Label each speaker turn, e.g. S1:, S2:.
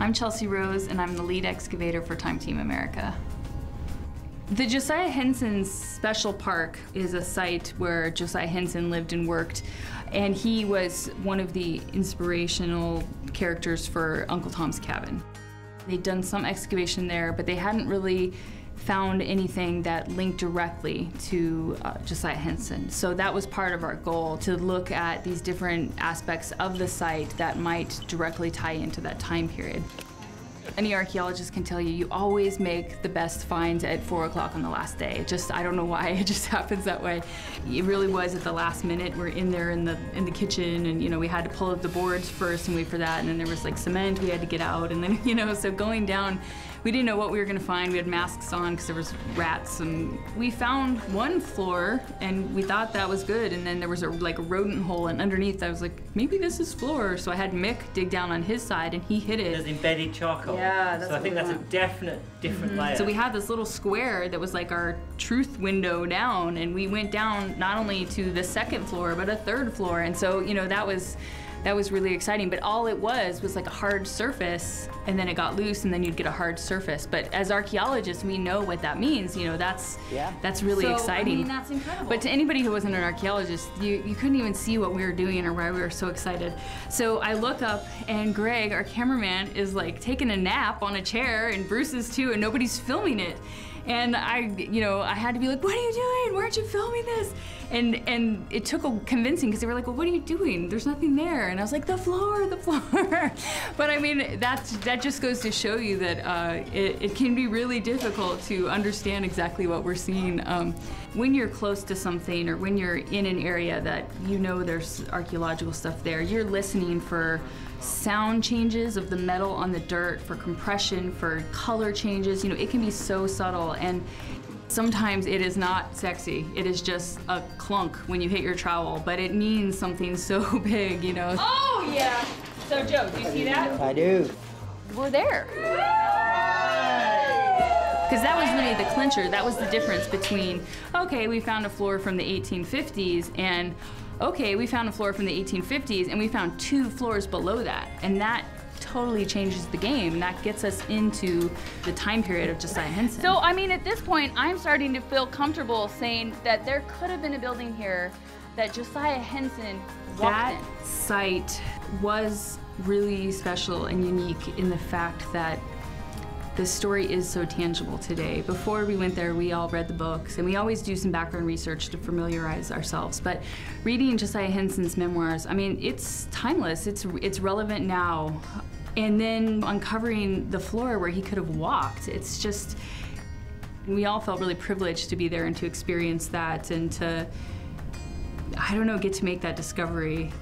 S1: I'm Chelsea Rose, and I'm the lead excavator for Time Team America. The Josiah Henson Special Park is a site where Josiah Henson lived and worked, and he was one of the inspirational characters for Uncle Tom's Cabin. They'd done some excavation there, but they hadn't really found anything that linked directly to uh, Josiah Henson. So that was part of our goal, to look at these different aspects of the site that might directly tie into that time period. Any archaeologist can tell you, you always make the best finds at four o'clock on the last day. It just, I don't know why, it just happens that way. It really was at the last minute. We're in there in the in the kitchen and you know, we had to pull up the boards first and wait for that and then there was like cement we had to get out and then, you know, so going down, we didn't know what we were gonna find. We had masks on because there was rats and we found one floor and we thought that was good and then there was a like a rodent hole and underneath I was like, maybe this is floor. So I had Mick dig down on his side and he hit it.
S2: There's embedded charcoal.
S1: Yeah, that's
S2: So I think
S1: what
S2: that's
S1: we
S2: a definite different mm-hmm. layer.
S1: So we had this little square that was like our truth window down, and we went down not only to the second floor but a third floor, and so you know that was that was really exciting. But all it was was like a hard surface, and then it got loose, and then you'd get a hard surface. But as archaeologists, we know what that means. You know, that's
S3: Yeah.
S1: that's really
S4: So, I
S1: exciting.
S4: mean, that's incredible.
S1: But to anybody who wasn't an archaeologist, you, you couldn't even see what we were doing or why we were so excited. So I look up and Greg, our cameraman, is like taking a nap on a chair and Bruce is too and nobody's filming it. And I, you know, I had to be like, what are you doing? Why aren't you filming this? And and it took a convincing because they were like, well, what are you doing? There's nothing there. And I was like, the floor, the floor. but I mean, that's, that just goes to show you that uh, it, it can be really difficult to understand exactly what we're seeing. Um, when you're close to something or when you're in an area that you know there's archaeological stuff there, you're listening for sound changes of the metal on the dirt, for compression, for color changes. You know, it can be so subtle and sometimes it is not sexy. It is just a clunk when you hit your trowel, but it means something so big, you know.
S4: oh yeah. So Joe, do you see that?
S3: I do.
S1: We're there. Because that was really the clincher. That was the difference between, okay, we found a floor from the 1850s, and okay, we found a floor from the 1850s, and we found two floors below that. And that totally changes the game. That gets us into the time period of Josiah Henson.
S4: So I mean, at this point, I'm starting to feel comfortable saying that there could have been a building here that Josiah Henson walked
S1: that
S4: in.
S1: site was really special and unique in the fact that the story is so tangible today. Before we went there, we all read the books, and we always do some background research to familiarize ourselves. But reading Josiah Henson's memoirs, I mean, it's timeless. It's it's relevant now. And then uncovering the floor where he could have walked, it's just we all felt really privileged to be there and to experience that and to I don't know, get to make that discovery.